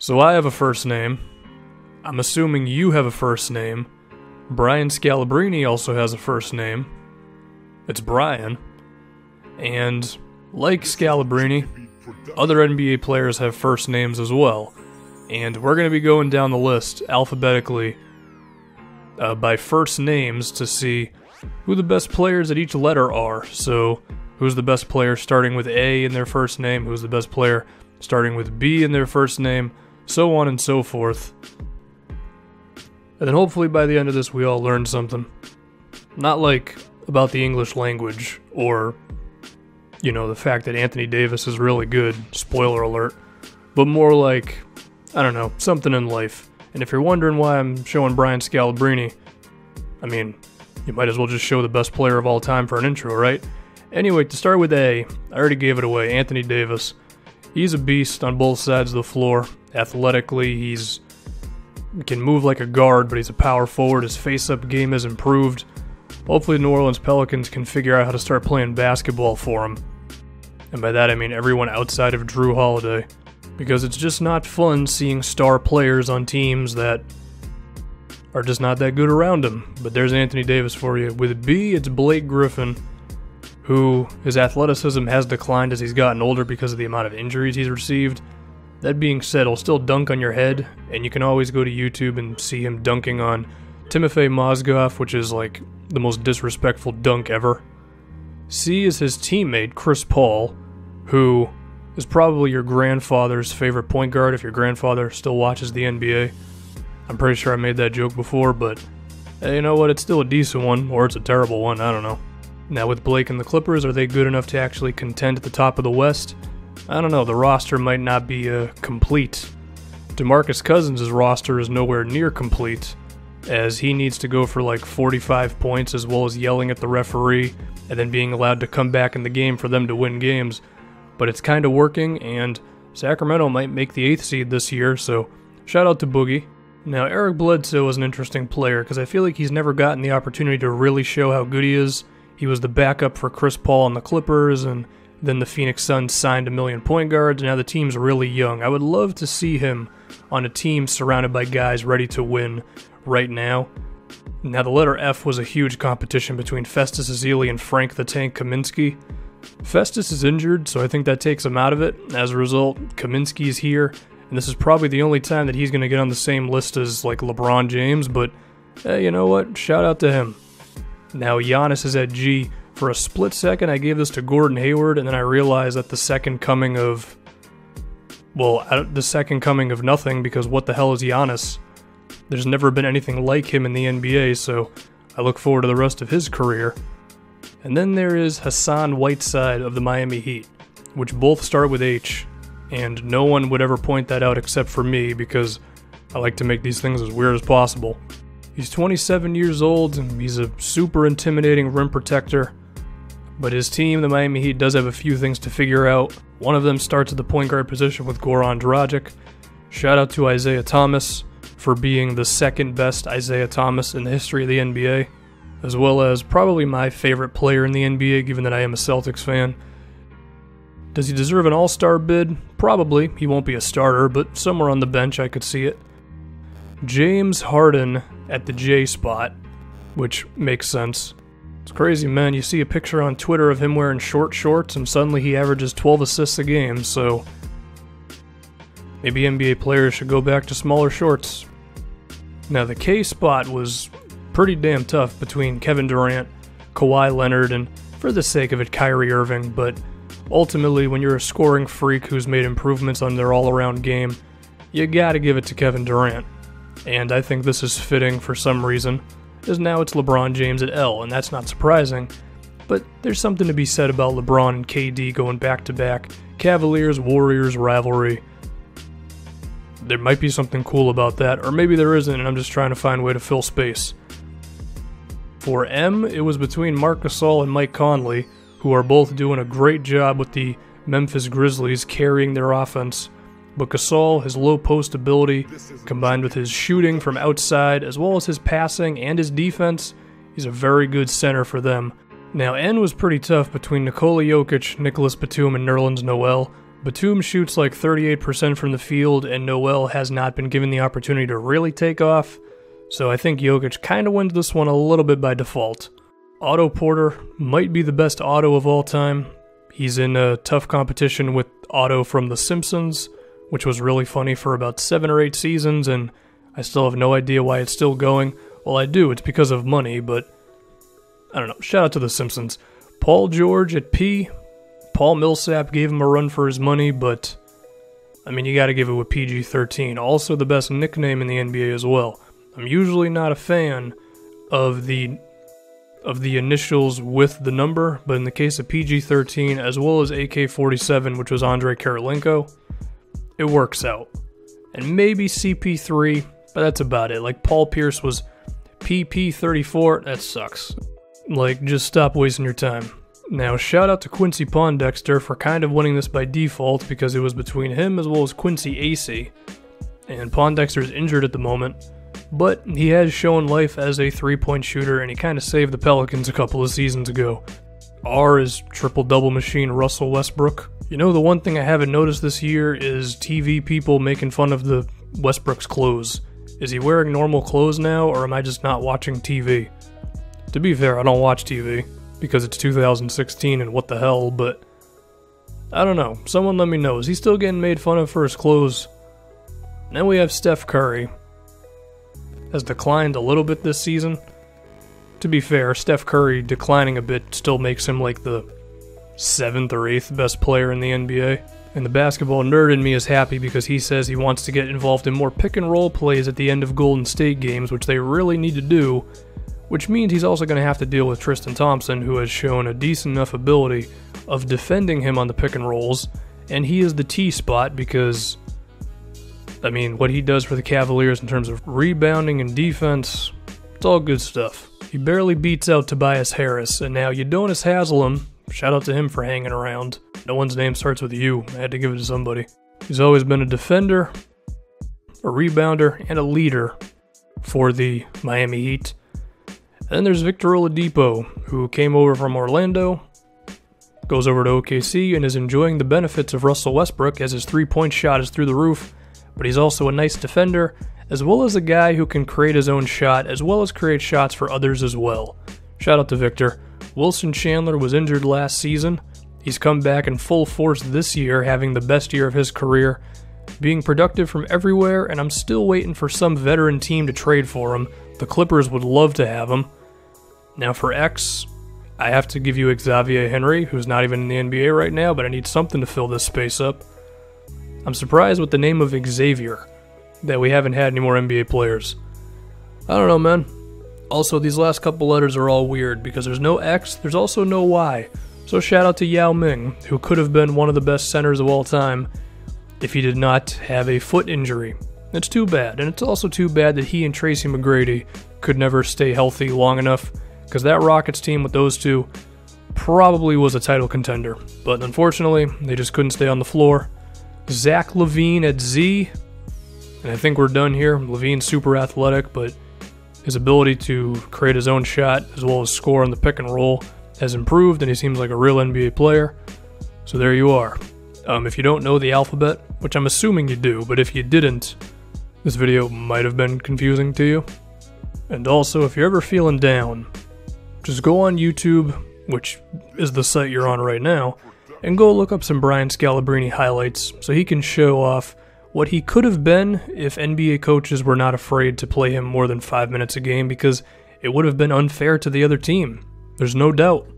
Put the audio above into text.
So I have a first name. I'm assuming you have a first name. Brian Scalabrine also has a first name. It's Brian. And like Scalabrine, other NBA players have first names as well. And we're going to be going down the list alphabetically uh, by first names to see who the best players at each letter are. So, who's the best player starting with A in their first name? Who's the best player starting with B in their first name? So on and so forth. And then hopefully by the end of this, we all learned something. Not like about the English language or, you know, the fact that Anthony Davis is really good, spoiler alert, but more like, I don't know, something in life. And if you're wondering why I'm showing Brian Scalabrine, I mean, you might as well just show the best player of all time for an intro, right? Anyway, to start with A, I already gave it away Anthony Davis. He's a beast on both sides of the floor. Athletically, he's can move like a guard, but he's a power forward. His face-up game has improved. Hopefully, the New Orleans Pelicans can figure out how to start playing basketball for him. And by that, I mean everyone outside of Jrue Holiday. Because it's just not fun seeing star players on teams that are just not that good around him. But there's Anthony Davis for you. With B, it's Blake Griffin, who his athleticism has declined as he's gotten older because of the amount of injuries he's received. That being said, I'll still dunk on your head, and you can always go to YouTube and see him dunking on Timofey Mozgov, which is like the most disrespectful dunk ever. C is his teammate, Chris Paul, who is probably your grandfather's favorite point guard if your grandfather still watches the NBA. I'm pretty sure I made that joke before, but hey, you know what? It's still a decent one, or it's a terrible one, I don't know. Now, with Blake and the Clippers, are they good enough to actually contend at the top of the West? I don't know, the roster might not be uh, complete. DeMarcus Cousins' roster is nowhere near complete, as he needs to go for like 45 points as well as yelling at the referee and then being allowed to come back in the game for them to win games. But it's kind of working, and Sacramento might make the eighth seed this year, so shout out to Boogie. Now, Eric Bledsoe is an interesting player because I feel like he's never gotten the opportunity to really show how good he is. He was the backup for Chris Paul on the Clippers, and then the Phoenix Suns signed a million point guards, and now the team's really young. I would love to see him on a team surrounded by guys ready to win right now. Now, the letter F was a huge competition between Festus Ezeli and Frank the Tank Kaminsky. Festus is injured, so I think that takes him out of it. As a result, Kaminsky's here, and this is probably the only time that he's going to get on the same list as like LeBron James, but hey, you know what? Shout out to him. Now, Giannis is at G. For a split second, I gave this to Gordon Hayward, and then I realized that the second coming of. Well, the second coming of nothing, because what the hell is Giannis? There's never been anything like him in the NBA, so I look forward to the rest of his career. And then there is Hassan Whiteside of the Miami Heat, which both start with H, and no one would ever point that out except for me because I like to make these things as weird as possible. He's 27 years old and he's a super intimidating rim protector. But his team, the Miami Heat, does have a few things to figure out. One of them starts at the point guard position with Goran Dragic. Shout out to Isaiah Thomas for being the second best Isaiah Thomas in the history of the NBA, as well as probably my favorite player in the NBA, given that I am a Celtics fan. Does he deserve an all star bid? Probably. He won't be a starter, but somewhere on the bench I could see it. James Harden at the J spot, which makes sense. It's crazy, man. You see a picture on Twitter of him wearing short shorts, and suddenly he averages 12 assists a game, so maybe NBA players should go back to smaller shorts. Now, the K spot was pretty damn tough between Kevin Durant, Kawhi Leonard, and for the sake of it, Kyrie Irving, but ultimately, when you're a scoring freak who's made improvements on their all around game, you gotta give it to Kevin Durant and I think this is fitting for some reason, as now it's LeBron James at L, and that's not surprising. But there's something to be said about LeBron and KD going back to back, Cavaliers Warriors rivalry. There might be something cool about that, or maybe there isn't, and I'm just trying to find a way to fill space. For M, it was between Marc Gasol and Mike Conley, who are both doing a great job with the Memphis Grizzlies carrying their offense but Gasol, his low post ability, combined with his shooting from outside, as well as his passing and his defense, he's a very good center for them. Now, N was pretty tough between Nikola Jokic, Nicolas Batum, and Nerlens Noel. Batum shoots like 38% from the field, and Noel has not been given the opportunity to really take off, so I think Jokic kind of wins this one a little bit by default. Otto Porter might be the best Otto of all time. He's in a tough competition with Otto from The Simpsons, which was really funny for about seven or eight seasons, and I still have no idea why it's still going. Well, I do, it's because of money, but I don't know. Shout out to The Simpsons. Paul George at P. Paul Millsap gave him a run for his money, but I mean, you gotta give it with PG 13. Also, the best nickname in the NBA as well. I'm usually not a fan of the of the initials with the number, but in the case of PG 13 as well as AK 47, which was Andrei Kirilenko, it works out. And maybe CP3, but that's about it. Like Paul Pierce was PP 34, that sucks. Like, just stop wasting your time. Now, shout out to Quincy Pondexter for kind of winning this by default because it was between him as well as Quincy Acy. And Pondexter is injured at the moment, but he has shown life as a three point shooter and he kind of saved the Pelicans a couple of seasons ago. R is triple double machine Russell Westbrook. You know, the one thing I haven't noticed this year is TV people making fun of the Westbrook's clothes. Is he wearing normal clothes now, or am I just not watching TV? To be fair, I don't watch TV because it's 2016 and what the hell, but I don't know. Someone let me know. Is he still getting made fun of for his clothes? Then we have Steph Curry. Has declined a little bit this season. To be fair, Steph Curry declining a bit still makes him like the seventh or eighth best player in the NBA. And the basketball nerd in me is happy because he says he wants to get involved in more pick and roll plays at the end of Golden State games, which they really need to do which means he's also going to have to deal with Tristan Thompson, who has shown a decent enough ability of defending him on the pick and rolls, and he is the T spot because, I mean, what he does for the Cavaliers in terms of rebounding and defense, it's all good stuff. He barely beats out Tobias Harris, and now Udonis Haslem, shout out to him for hanging around. No one's name starts with U, I had to give it to somebody. He's always been a defender, a rebounder, and a leader for the Miami Heat. And Then there's Victor Oladipo, who came over from Orlando, goes over to OKC, and is enjoying the benefits of Russell Westbrook as his three point shot is through the roof. But he's also a nice defender, as well as a guy who can create his own shot, as well as create shots for others as well. Shout out to Victor. Wilson Chandler was injured last season. He's come back in full force this year, having the best year of his career, being productive from everywhere, and I'm still waiting for some veteran team to trade for him. The Clippers would love to have him. Now for X, I have to give you Xavier Henry, who's not even in the NBA right now, but I need something to fill this space up. I'm surprised with the name of Xavier that we haven't had any more NBA players. I don't know, man. Also, these last couple letters are all weird because there's no X, there's also no Y. So shout out to Yao Ming, who could have been one of the best centers of all time if he did not have a foot injury. It's too bad, and it's also too bad that he and Tracy McGrady could never stay healthy long enough because that Rockets team with those two probably was a title contender. But unfortunately, they just couldn't stay on the floor. Zach LaVine at Z, and I think we're done here. LaVine's super athletic, but his ability to create his own shot as well as score on the pick and roll has improved, and he seems like a real NBA player. So there you are. Um, if you don't know the alphabet, which I'm assuming you do, but if you didn't, this video might have been confusing to you. And also, if you're ever feeling down, just go on YouTube, which is the site you're on right now, and go look up some Brian Scalabrine highlights so he can show off what he could have been if NBA coaches were not afraid to play him more than five minutes a game because it would have been unfair to the other team. There's no doubt.